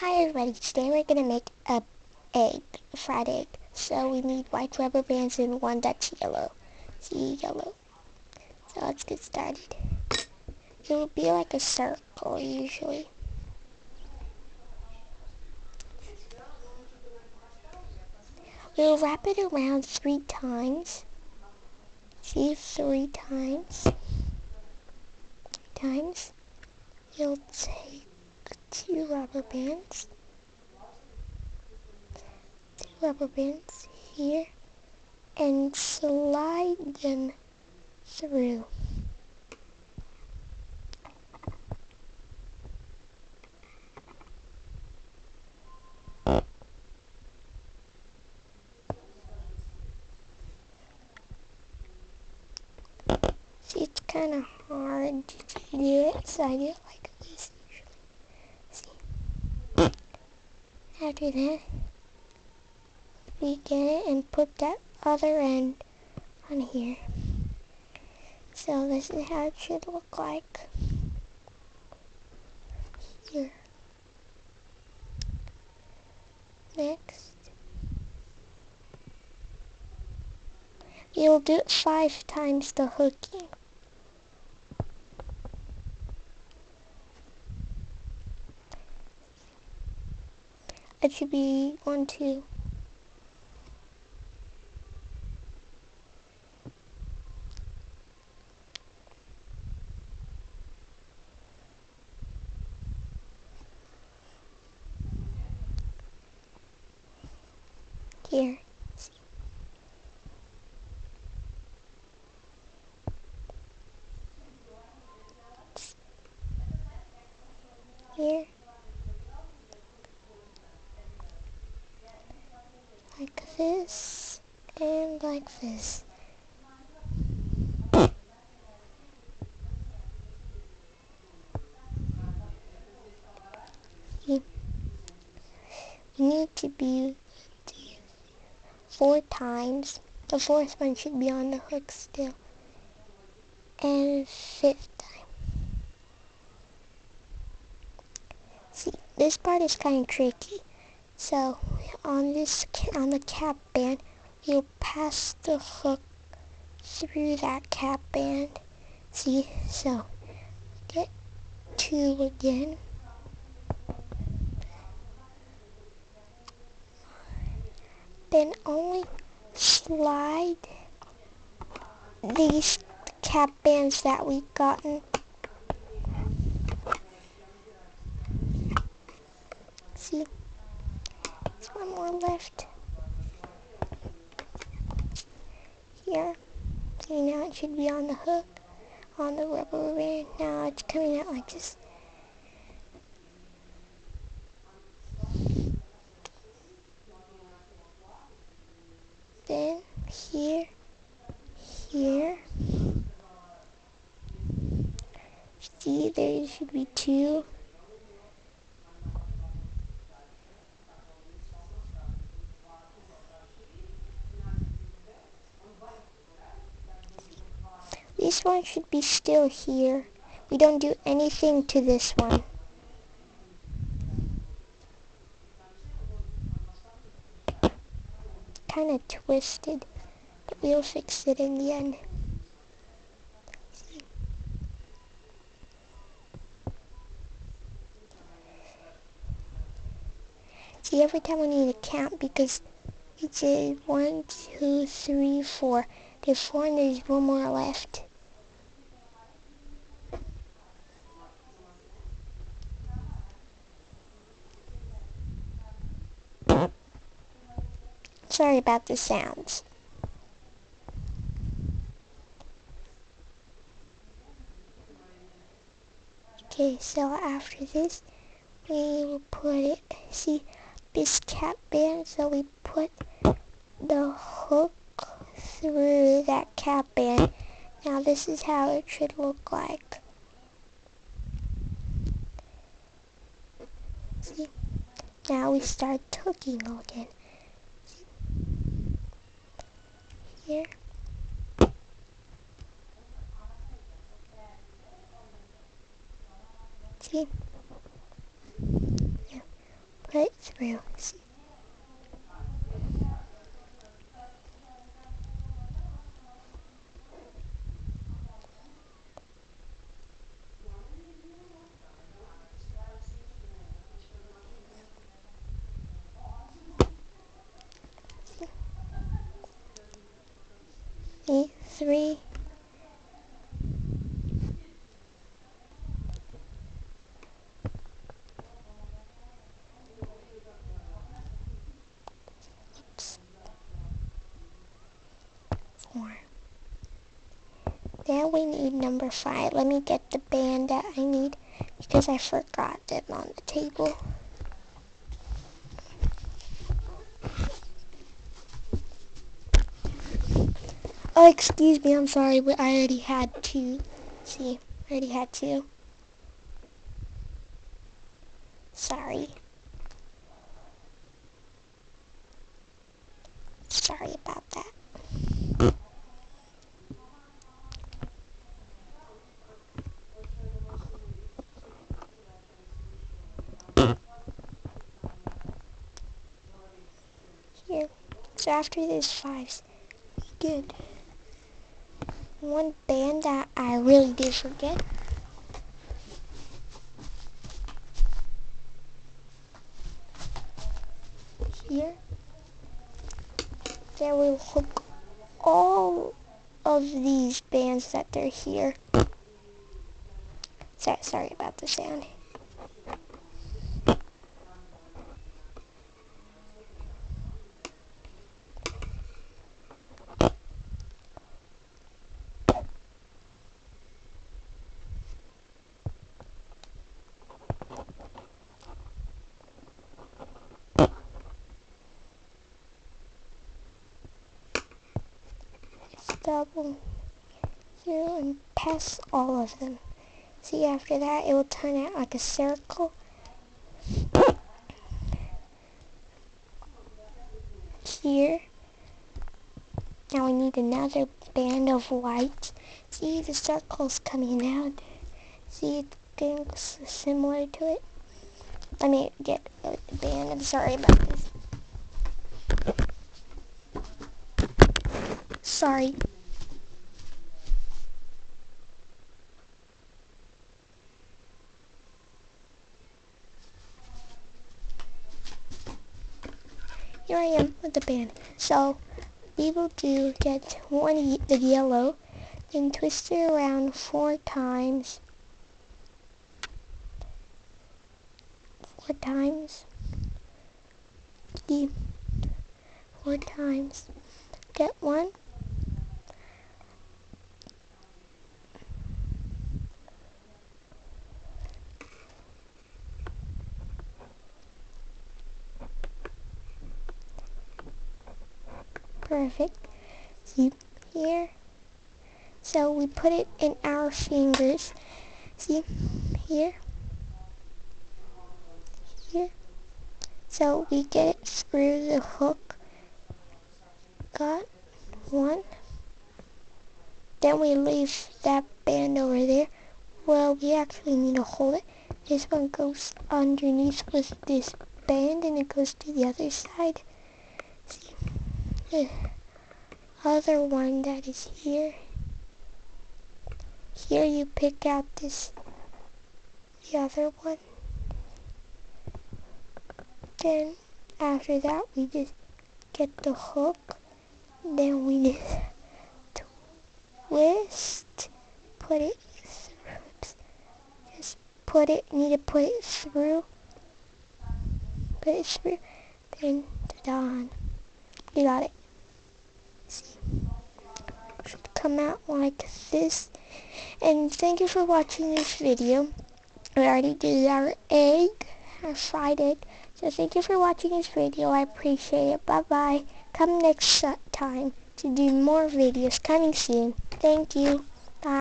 Hi everybody, today we're going to make a egg, a fried egg. So we need white rubber bands and one that's yellow. See, yellow. So let's get started. It will be like a circle usually. We'll wrap it around three times. See, three times. Times. You'll take two rubber bands, two rubber bands here, and slide them through. See, it's kind of hard to do it, so I it like this usually. See? After that, we get it and put that other end on here. So this is how it should look like. Here. Next. You'll do it five times the hooking. It should be one, two. Here. Like this. And like this. You need to be four times. The fourth one should be on the hook still. And fifth time. See, this part is kind of tricky. So, on this, on the cap band, you'll pass the hook through that cap band. See, so, get two again. Then only slide these cap bands that we've gotten. See, there's one more left here. See, now it should be on the hook, on the rubber band. Now it's coming out like this. then here, here. See, there should be two. This one should be still here. We don't do anything to this one. kind of twisted, we'll fix it in the end. See, every time we need to count because we did one, two, three, four. There's four and there's one more left. Sorry about the sounds. Okay, so after this, we will put it, see, this cap band, so we put the hook through that cap band. Now this is how it should look like. See? Now we start hooking again. here. Put it through. See? See? Three. Now we need number five. Let me get the band that I need because I forgot them on the table. Oh, excuse me, I'm sorry, but I already had two. See, I already had two. Sorry. Sorry about that. Here. So after this fives, good. One band that I really did forget. Here. Then we'll hook all of these bands that they're here. Sorry, sorry about the sound. Double zero and pass all of them. See, after that, it will turn out like a circle. Here. Now we need another band of white. See, the circle's coming out. See, it's getting similar to it. Let me get the band. I'm sorry about this. Sorry. here The band. So we will do get one the yellow, then twist it around four times. Four times. Four times. Get one. Perfect. See here? So we put it in our fingers. See here? Here. So we get it through the hook. Got one. Then we leave that band over there. Well, we actually need to hold it. This one goes underneath with this band and it goes to the other side. See? The other one that is here. Here you pick out this, the other one. Then after that we just get the hook. Then we just twist, put it, oops, just put it, need to put it through, put it through, then done. You got it should come out like this. And thank you for watching this video. We already did our egg, our fried egg. So thank you for watching this video. I appreciate it. Bye-bye. Come next time to do more videos coming soon. Thank you.